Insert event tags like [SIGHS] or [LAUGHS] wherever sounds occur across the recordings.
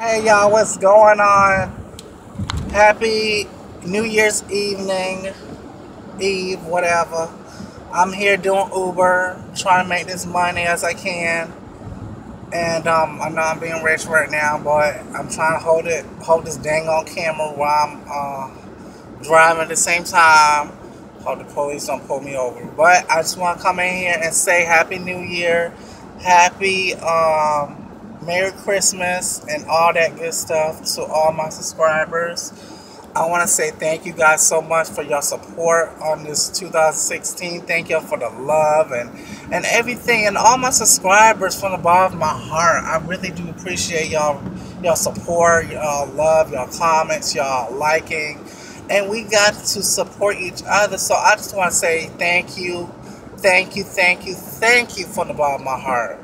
Hey y'all, what's going on? Happy New Year's evening, Eve, whatever. I'm here doing Uber, trying to make this money as I can. And um, I know I'm being rich right now, but I'm trying to hold it, hold this dang on camera while I'm uh, driving at the same time. Hope the police don't pull me over. But I just want to come in here and say Happy New Year, Happy um, Merry Christmas, and all that good stuff to all my subscribers. I want to say thank you guys so much for your support on this 2016. Thank you for the love and and everything and all my subscribers from the bottom of my heart. I really do appreciate y'all y'all support, y'all love, y'all comments, y'all liking. And we got to support each other. So I just want to say thank you, thank you, thank you, thank you from the bottom of my heart.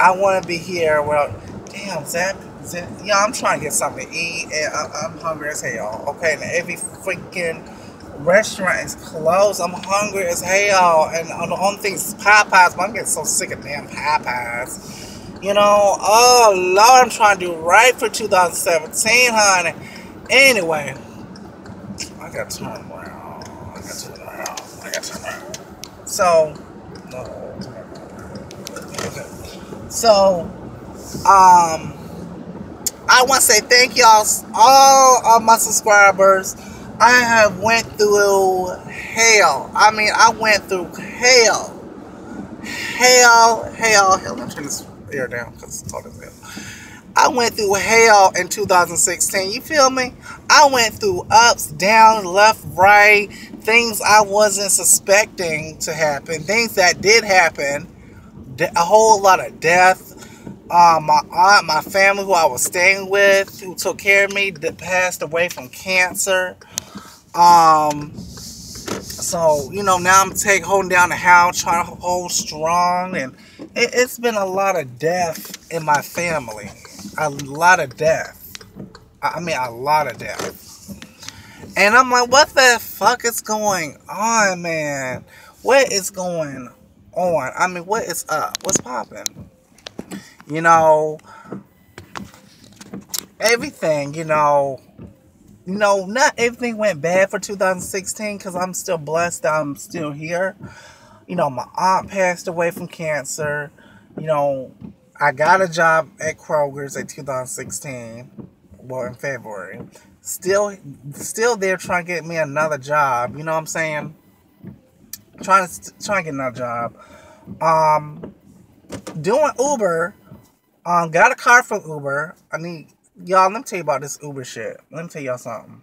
I want to be here. Well, damn, Zach yeah, I'm trying to get something to eat, and I, am hungry as hell. Okay, and every freaking restaurant is closed. I'm hungry as hell, and the only thing is Popeyes. But I'm getting so sick of damn Popeyes. You know, oh Lord, I'm trying to do right for 2017, honey. Anyway, I got to turn around. I got to turn around. I got to turn around. So, no. Okay. So, um I want to say thank y'all, all of my subscribers. I have went through hell. I mean, I went through hell. Hell, hell, hell. Let me turn this air down because it's hot as hell. I went through hell in 2016. You feel me? I went through ups, down, left, right, things I wasn't suspecting to happen, things that did happen, a whole lot of death, uh, my aunt, my family who I was staying with, who took care of me, that passed away from cancer. Um, so you know now I'm take holding down the house, trying to hold strong, and it, it's been a lot of death in my family, a lot of death. I mean, a lot of death. And I'm like, what the fuck is going on, man? What is going on? I mean, what is up? What's popping? you know, everything, you know, you know, not everything went bad for 2016 because I'm still blessed I'm still here. You know, my aunt passed away from cancer. You know, I got a job at Kroger's in 2016, well, in February. Still, still there trying to get me another job. You know what I'm saying? Trying to trying to get another job. Um, doing Uber um, got a car from Uber. I need y'all. Let me tell you about this Uber shit. Let me tell y'all something.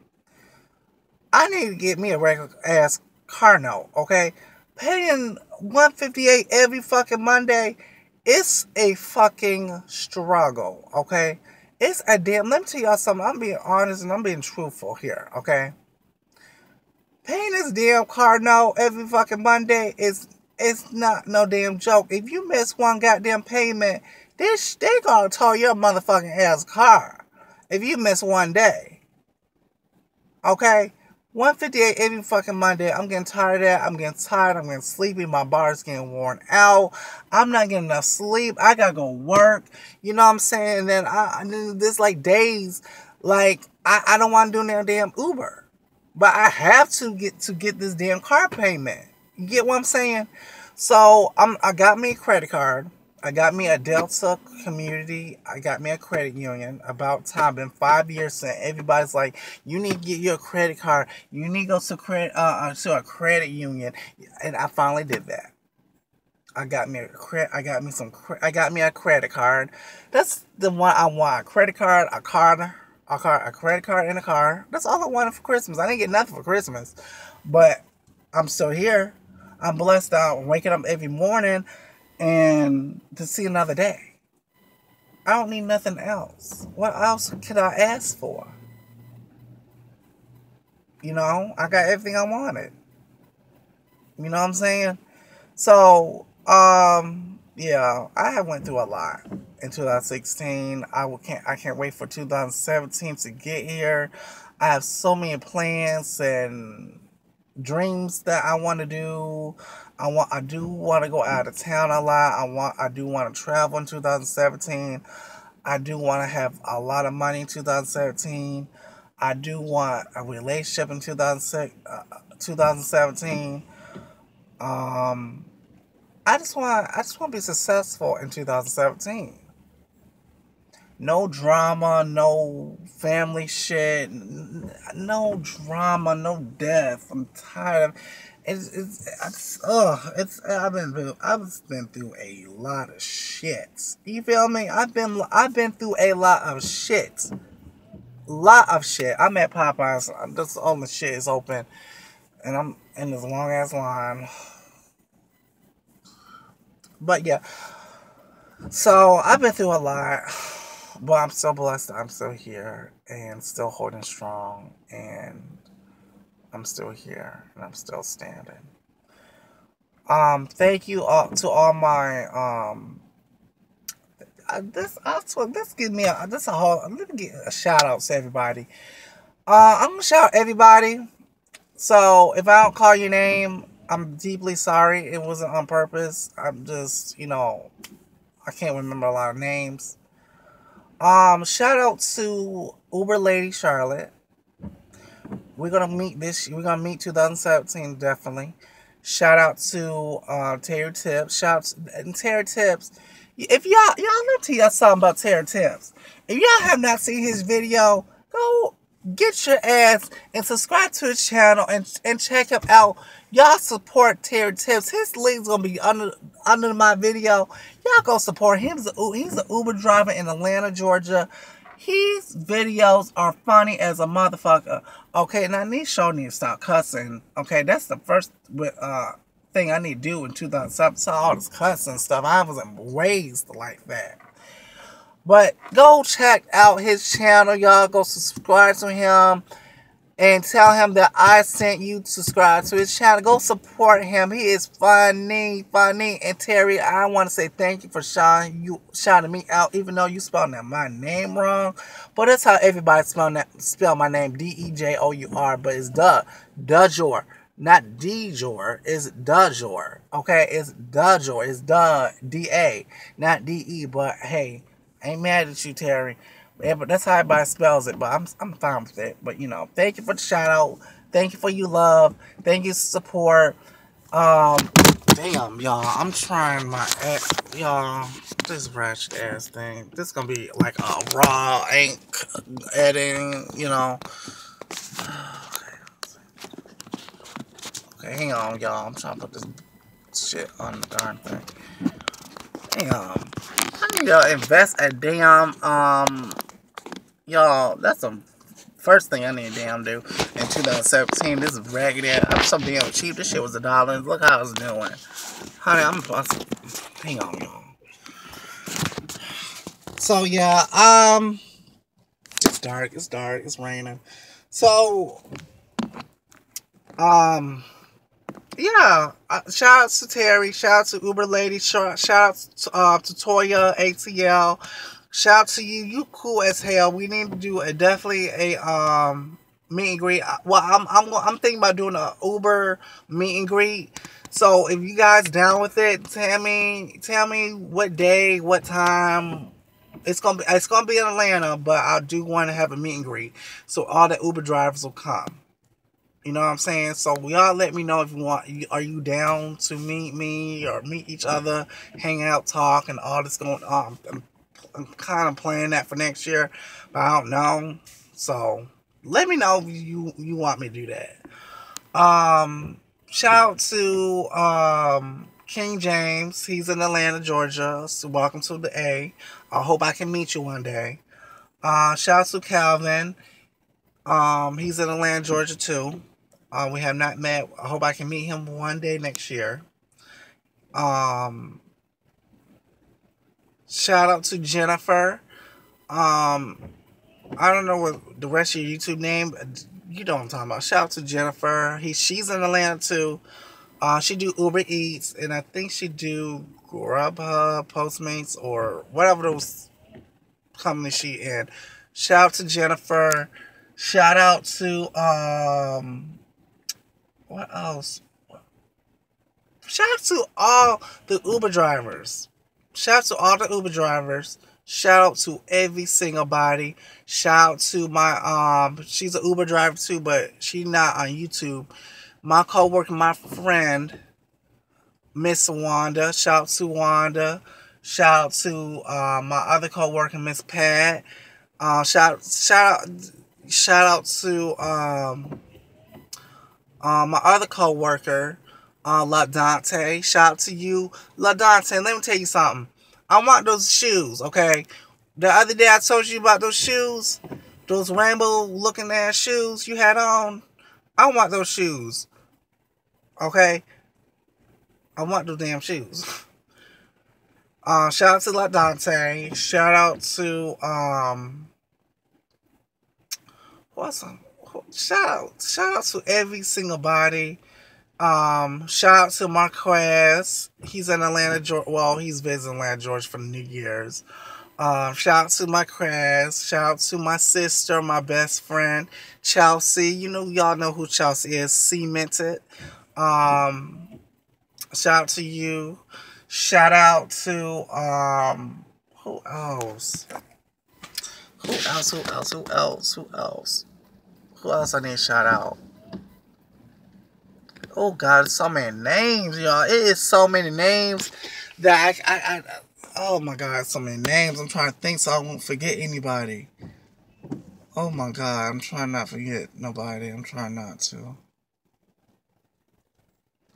I need to get me a regular ass car note. Okay, paying one fifty eight every fucking Monday. It's a fucking struggle. Okay, it's a damn. Let me tell y'all something. I'm being honest and I'm being truthful here. Okay, paying this damn car note every fucking Monday is it's not no damn joke. If you miss one goddamn payment this they gonna tow your motherfucking ass car if you miss one day. Okay? 158 every fucking Monday. I'm getting tired of that. I'm getting tired. I'm getting sleepy. My bar's getting worn out. I'm not getting enough sleep. I gotta go work. You know what I'm saying? And then I, I this like days, like I, I don't want to do no damn Uber, but I have to get to get this damn car payment. You get what I'm saying? So I'm I got me a credit card. I got me a Delta community. I got me a credit union. About time. Been five years since everybody's like, you need to get your credit card. You need to go to credit uh, uh, to a credit union. And I finally did that. I got me a credit. I got me some. I got me a credit card. That's the one I want. A credit card, a card, a car, a credit card, and a car. That's all I wanted for Christmas. I didn't get nothing for Christmas, but I'm still here. I'm blessed out waking up every morning and to see another day. I don't need nothing else. What else could I ask for? You know, I got everything I wanted. You know what I'm saying? So, um, yeah, I have went through a lot in 2016. I can't I can't wait for 2017 to get here. I have so many plans and dreams that I want to do. I want I do want to go out of town a lot. I want I do want to travel in 2017. I do want to have a lot of money in 2017. I do want a relationship in 2006, uh, 2017. Um, I just want I just want to be successful in 2017. No drama, no family shit, no drama, no death. I'm tired of it's it's it's ugh it's I've been through I've been through a lot of shit. You feel me? I've been I've been through a lot of shit. Lot of shit. I'm at Popeyes. This all the shit is open, and I'm in this long ass line. But yeah, so I've been through a lot, but I'm so blessed. I'm still here and still holding strong and I'm still here and I'm still standing. Um, thank you all to all my um. Uh, this also this give me a this a whole let me get a shout out to everybody. Uh, I'm gonna shout everybody. So if I don't call your name, I'm deeply sorry. It wasn't on purpose. I'm just you know, I can't remember a lot of names. Um, shout out to Uber Lady Charlotte we're gonna meet this. We're gonna meet 2017 definitely. Shout out to uh, Terry Tips. Shout and Terry Tips. If y'all y'all know to y'all something about Terry Tips. If y'all have not seen his video, go get your ass and subscribe to his channel and and check him out. Y'all support Terry Tips. His link's gonna be under under my video. Y'all go support him. He's a, he's an Uber driver in Atlanta, Georgia. His videos are funny as a motherfucker. Okay, now these show need to stop cussing. Okay, that's the first uh thing I need to do in 2007. So all this cussing stuff. I wasn't raised like that. But go check out his channel, y'all. Go subscribe to him and tell him that I sent you to subscribe to his channel. Go support him. He is funny, funny. And Terry, I want to say thank you for shouting you shouting me out, even though you spelled my name wrong. But that's how everybody spell that spell my name D E J O U R. But it's duh, Dujor, not Djor. It's Dujor. Okay, it's Dujor. It's duh D A, not D E. But hey, ain't mad at you, Terry. Yeah, but that's how everybody spells it. But I'm I'm fine with it. But you know, thank you for the shout out. Thank you for your love. Thank you for support. Um, damn, y'all. I'm trying my ass, y'all. This ratchet ass thing. This is gonna be like a raw ink editing. You know. [SIGHS] Okay, hang on, y'all. I'm trying to put this shit on the darn thing. Hang on. I need to invest a damn um Y'all, that's the first thing I need to damn do in 2017. This is raggedy. I'm so damn cheap. This shit was a dollar. Look how it's doing. Honey, I'm busting. Hang on, y'all. So, yeah, um, it's dark. It's dark. It's raining. So, um, yeah, uh, shout out to Terry, shout out to Uber Lady, shout, out to, uh, to Toya ATL, Shout out to you. You cool as hell. We need to do a definitely a um meet and greet. Well, I'm I'm I'm thinking about doing a Uber meet and greet. So if you guys down with it, tell me tell me what day, what time. It's gonna be it's gonna be in Atlanta, but I do want to have a meet and greet, so all the Uber drivers will come. You know what I'm saying? So y'all let me know if you want. Are you down to meet me or meet each other, hang out, talk, and all this going on? I'm I'm kind of planning that for next year, but I don't know. So let me know if you you want me to do that. Um, shout out to um King James. He's in Atlanta, Georgia. So welcome to the A. I hope I can meet you one day. Uh, shout out to Calvin. Um, he's in Atlanta, Georgia too. Uh, we have not met. I hope I can meet him one day next year. Um, Shout out to Jennifer. Um, I don't know what the rest of your YouTube name, you know what I'm talking about. Shout out to Jennifer. He she's in Atlanta too. Uh, she do Uber Eats, and I think she do Grubhub, Postmates, or whatever those companies she in. Shout out to Jennifer. Shout out to um, what else? Shout out to all the Uber drivers shout out to all the Uber drivers. Shout out to every single body. Shout out to my um she's an Uber driver too, but she's not on YouTube. My co-worker, my friend, Miss Wanda. Shout out to Wanda. Shout out to uh, my other co-worker, Miss Pat. Uh, shout shout out shout out to um uh, my other co-worker, uh, La Dante. Shout out to you, La Dante. Let me tell you something. I want those shoes, okay? The other day I told you about those shoes, those rainbow looking ass shoes you had on. I want those shoes. Okay? I want those damn shoes. [LAUGHS] Uh, shout out to La Dante. Shout out to um what's some shout out shout out to every single body um, shout out to Marquez. He's in Atlanta, Georgia. Well, he's visiting Atlanta, Georgia for New Year's. Um, shout out to Marquez. Shout out to my sister, my best friend, Chelsea. You know, y'all know who Chelsea is. Cemented. Um, shout out to you. Shout out to um, who else? Who else? Who else? Who else? Who else? Who else I need to shout out? oh god, so many names, y'all. It is so many names that I, I, I, oh my god, so many names. I'm trying to think so I won't forget anybody. Oh my god, I'm trying not to forget nobody. I'm trying not to.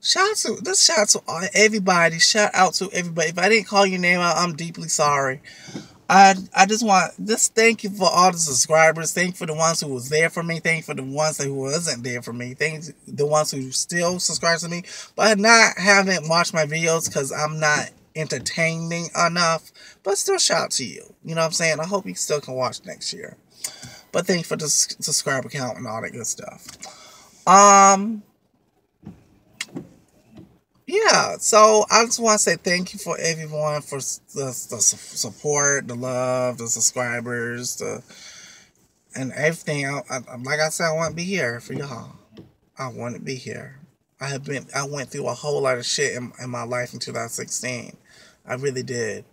Shout out to this shout out to everybody. Shout out to everybody. If I didn't call your name out, I'm deeply sorry. I I just want just thank you for all the subscribers. Thank you for the ones who was there for me. Thank you for the ones who wasn't there for me. Thank the ones who still subscribe to me, but not haven't watched my videos because I'm not entertaining enough. But still, shout out to you. You know what I'm saying? I hope you still can watch next year. But thank you for the subscriber count and all that good stuff. Um, yeah, so I just want to say thank you for everyone for the, the support, the love, the subscribers, the and everything. I, I, like I said, I want to be here for y'all. I want to be here. I have been. I went through a whole lot of shit in, in my life in 2016. I really did,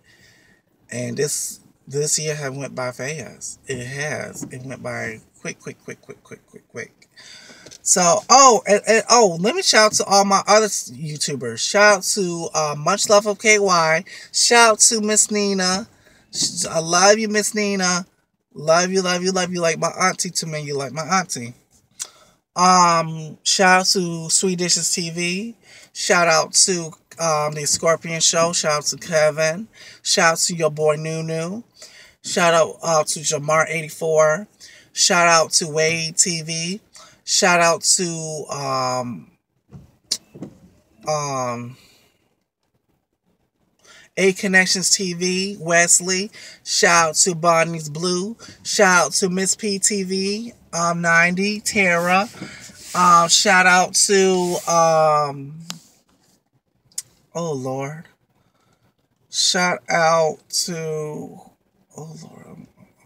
and this this year have went by fast. It has. It went by quick, quick, quick, quick, quick, quick, quick. So, oh, and, and, oh, let me shout out to all my other YouTubers. Shout out to uh, Much Love of KY. Shout out to Miss Nina. I love you, Miss Nina. Love you, love you, love you like my auntie to me. You like my auntie. Um, shout out to Sweet Dishes TV. Shout out to um, the Scorpion Show. Shout out to Kevin. Shout out to your boy Nunu. Shout out uh, to Jamar84. Shout out to Wade TV. Shout out to um um A Connections TV, Wesley. Shout out to Bonnie's Blue. Shout out to Miss P TV, um 90, Tara. Um shout out to um Oh Lord. Shout out to Oh Lord.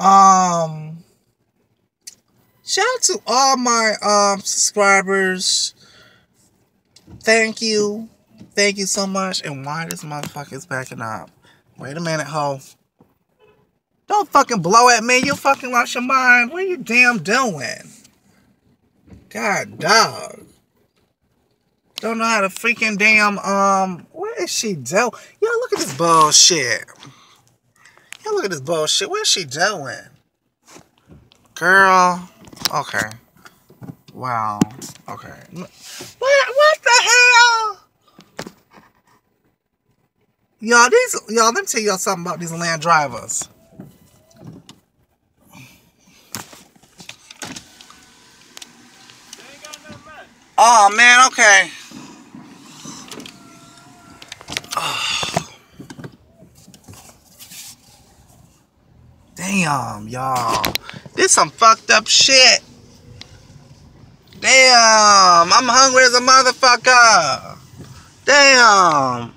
Um, shout out to all my um subscribers. Thank you. Thank you so much. And why this motherfucker is backing up? Wait a minute, ho. Don't fucking blow at me. You fucking lost your mind. What are you damn doing? God, dog. Don't know how to freaking damn, um, what is she doing? Yo, look at this bullshit. Hey, look at this bullshit. What's she doing? Girl. Okay. Wow. Okay. What, what the hell? Y'all, these, y'all, let me tell y'all something about these land drivers. Oh, man, okay. Damn, y'all. This some fucked up shit. Damn, I'm hungry as a motherfucker. Damn.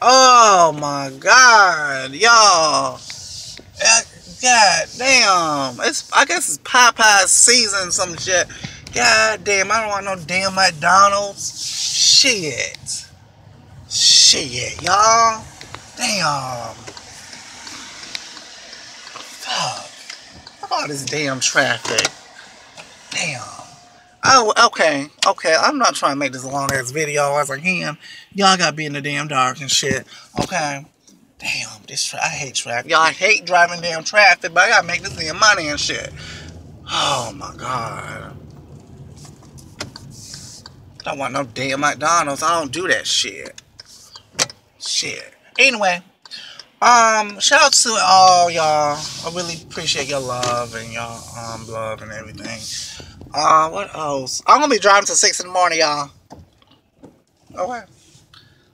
Oh my god, y'all. Uh, god damn. It's I guess it's Popeye season some shit. God damn, I don't want no damn McDonald's. Shit. Shit, y'all. Damn. All this damn traffic. Damn. Oh, okay. Okay. I'm not trying to make this long ass video as I can. Y'all gotta be in the damn dark and shit. Okay. Damn, this I hate traffic. Y'all, hate driving damn traffic, but I gotta make this damn money and shit. Oh my god. I don't want no damn McDonald's. I don't do that shit. Shit. Anyway, um, shout out to all y'all. I really appreciate your love and y'all um love and everything. Uh, what else? I'm gonna be driving till six in the morning, y'all. Okay.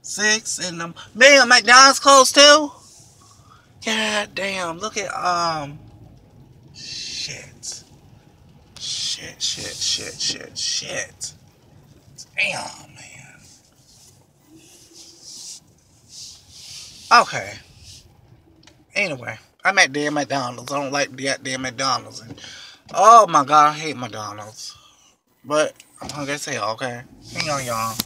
Six in the man, McDonald's closed too. God damn! Look at um. Shit. Shit. Shit. Shit. Shit. Shit. Damn, man. Okay. Anyway, I'm at damn McDonald's. I don't like the damn McDonald's. And, oh my god, I hate McDonald's. But I'm hungry as hell, okay? Hang on, y'all.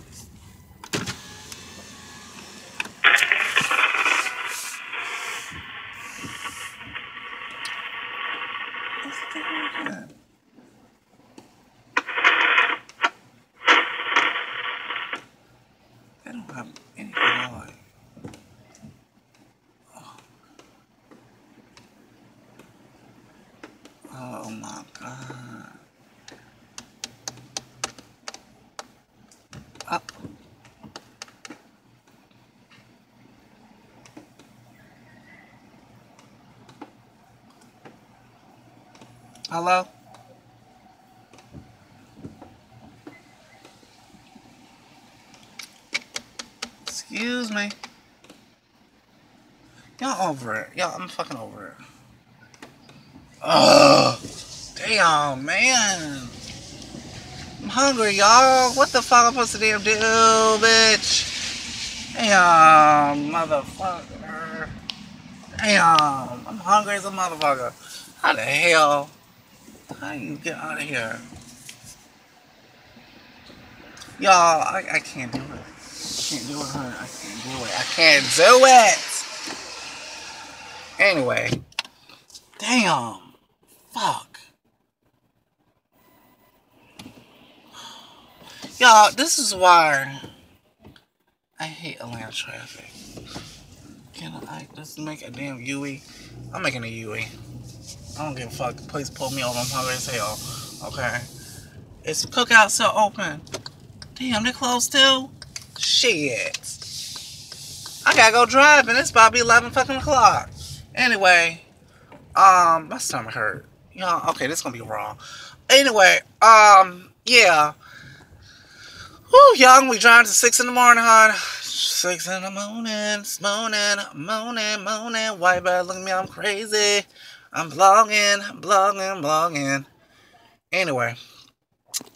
Hello? Excuse me. Y'all over it. Y'all, I'm fucking over it. Oh, damn, man. I'm hungry, y'all. What the fuck am I supposed to damn do, bitch? Damn, motherfucker. Damn, I'm hungry as a motherfucker. How the hell? You get out of here? Y'all, I, I can't do it. I can't do it, honey. I can't do it. I can't do it! Anyway. Damn. Fuck. Y'all, this is why I hate Atlanta traffic. Can I just make a damn Yui? I'm making a Yui. I don't give a fuck. Please pull me over. I'm hungry as hell. Okay. Is cookout still open? Damn, they closed too? Shit. I gotta go driving. It's be 11 fucking o'clock. Anyway, um, my stomach hurt. Y'all, okay, this gonna be wrong. Anyway, um, yeah. Whew, young, we driving to 6 in the morning, hon. 6 in the morning, morning, morning, morning. White bird, look at me, I'm crazy. I'm blogging, blogging, blogging. Anyway,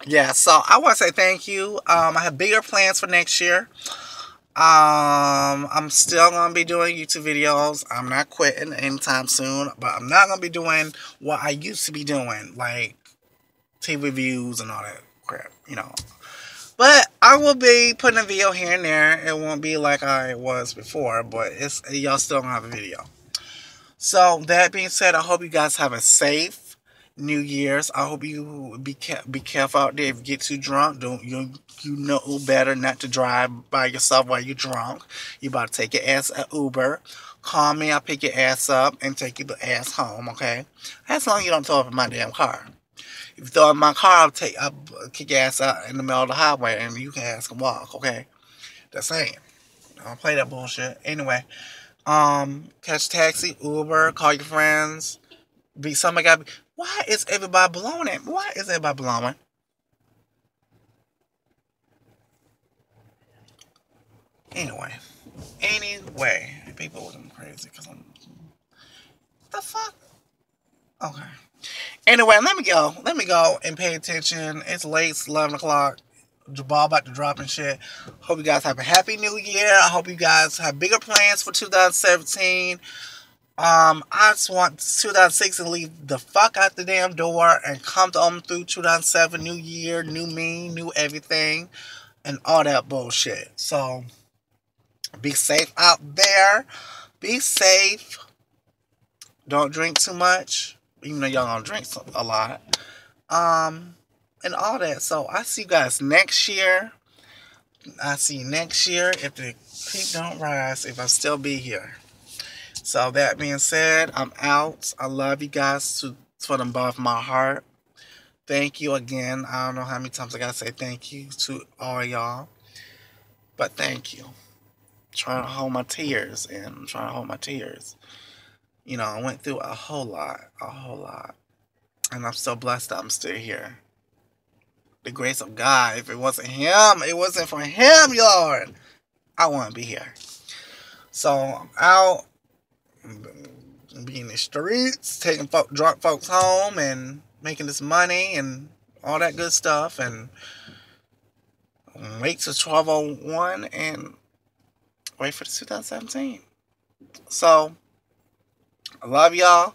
yeah, so I want to say thank you. Um, I have bigger plans for next year. Um, I'm still going to be doing YouTube videos. I'm not quitting anytime soon, but I'm not going to be doing what I used to be doing, like TV reviews and all that crap, you know. But I will be putting a video here and there. It won't be like I was before, but it's y'all still gonna have a video. So that being said, I hope you guys have a safe New Year's. I hope you be be careful out there. If you get too drunk, don't you you know better not to drive by yourself while you're drunk. You about to take your ass at Uber. Call me, I'll pick your ass up and take you your ass home, okay? As long as you don't throw up in my damn car. If you throw in my car, I'll take I'll kick your ass out in the middle of the highway and you can ask and walk, okay? Just saying. Don't play that bullshit. Anyway. Um, catch taxi, Uber, call your friends. Be somebody got. Why is everybody blowing it? Why is everybody blowing? Anyway, anyway, people looking crazy because I'm the fuck? Okay. Anyway, let me go. Let me go and pay attention. It's late. It's 11 o'clock. Jabal about to drop and shit. Hope you guys have a happy new year. I hope you guys have bigger plans for 2017. Um, I just want 2006 to leave the fuck out the damn door and come to on through 2007, new year, new me, new everything, and all that bullshit. So, be safe out there. Be safe. Don't drink too much, even though y'all don't drink a lot. Um, and all that. So, I see you guys next year. I see you next year if the creek don't rise, if I still be here. So that being said, I'm out. I love you guys to from the bottom my heart. Thank you again. I don't know how many times I gotta say thank you to all y'all. But thank you. I'm trying to hold my tears and I'm trying to hold my tears. You know, I went through a whole lot, a whole lot. And I'm so blessed that I'm still here. The grace of God. If it wasn't Him, it wasn't for Him, Lord. I wouldn't be here. So I'm out be in the streets, taking folk, drunk folks home, and making this money and all that good stuff, and wait till 1201 and wait for the 2017. So, I love y'all.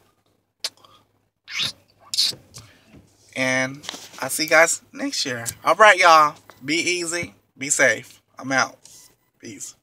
And I'll see you guys next year. All right, y'all. Be easy. Be safe. I'm out. Peace.